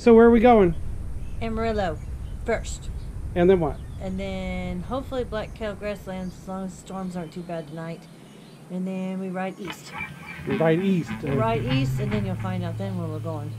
So where are we going? Amarillo first. And then what? And then hopefully Black Kettle Grasslands as long as the storms aren't too bad tonight. And then we ride east. Right east. uh, Ride east and then you'll find out then where we're going.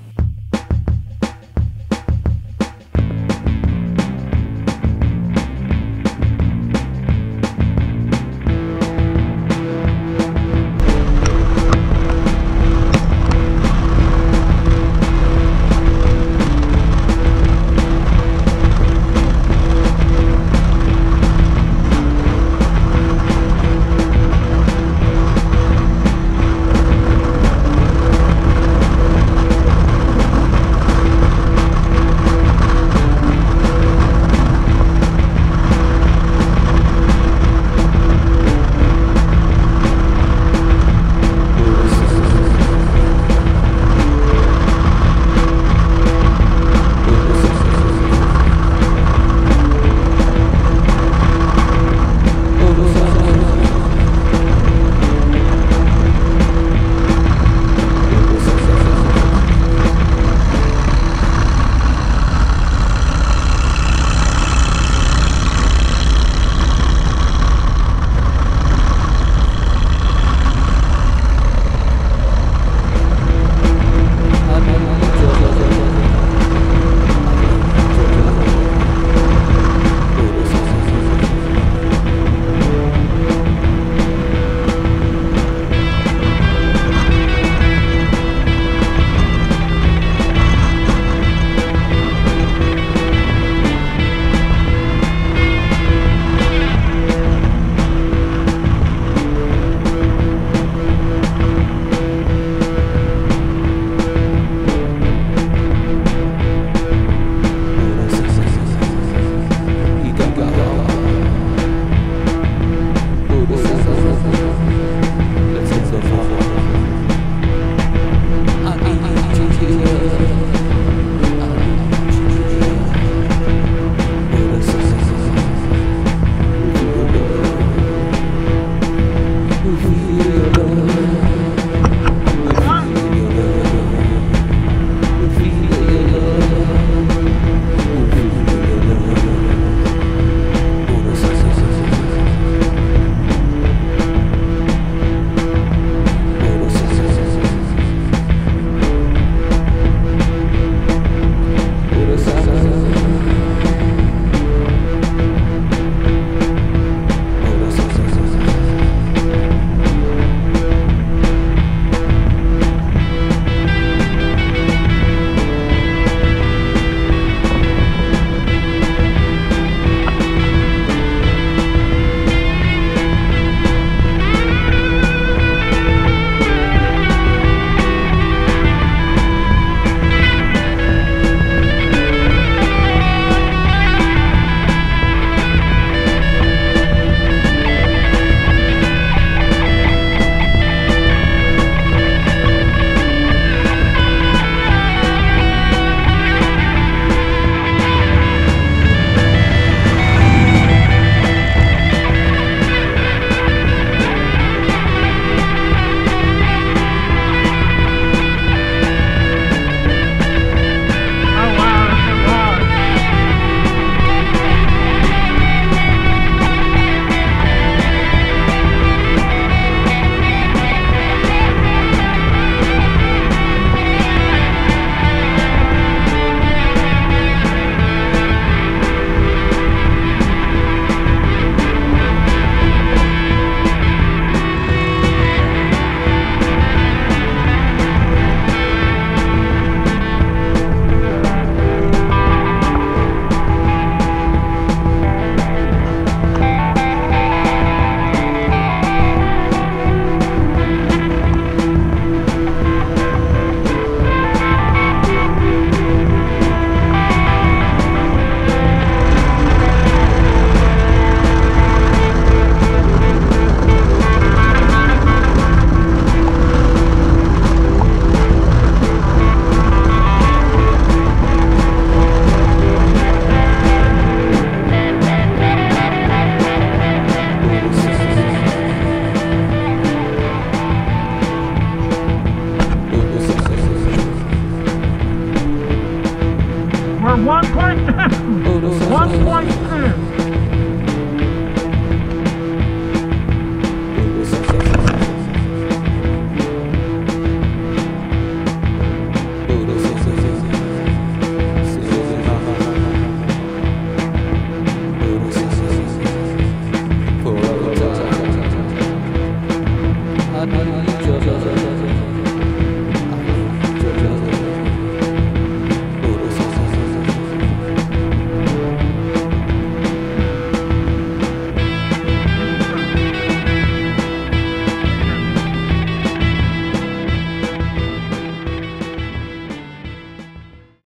Thank you.